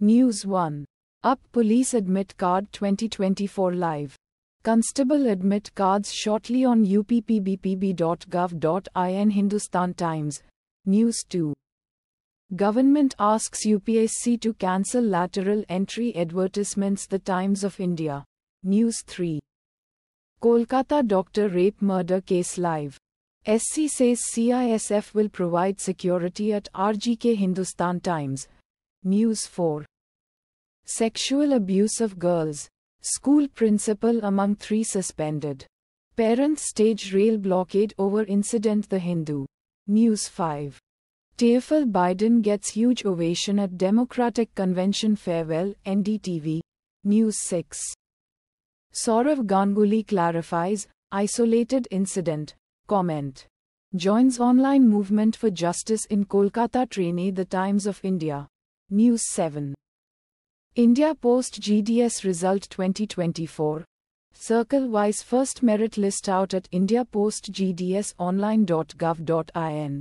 News 1. UP Police Admit Card 2024 Live. Constable admit cards shortly on uppbpb.gov.in Hindustan Times. News 2. Government asks UPSC to cancel lateral entry advertisements The Times of India. News 3. Kolkata doctor rape murder case live. SC says CISF will provide security at RGK Hindustan Times. News 4. Sexual abuse of girls. School principal among three suspended. Parents stage rail blockade over incident The Hindu. News 5. TFL Biden gets huge ovation at Democratic Convention farewell NDTV. News 6. Sourav Ganguly clarifies isolated incident. Comment. Joins online movement for justice in Kolkata trainee The Times of India. News 7. India Post GDS Result 2024. Circle wise first merit list out at indiapostgdsonline.gov.in.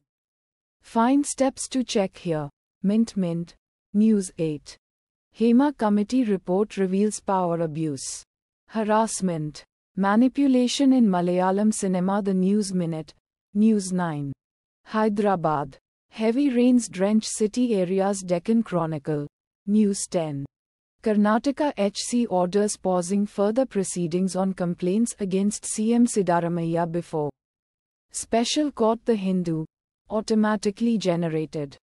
Find steps to check here. Mint Mint. News 8. Hema Committee report reveals power abuse, harassment, manipulation in Malayalam cinema. The News Minute. News 9. Hyderabad. Heavy rains drench city areas Deccan Chronicle. News 10. Karnataka HC orders pausing further proceedings on complaints against CM Siddaramaiah before. Special Court The Hindu. Automatically generated.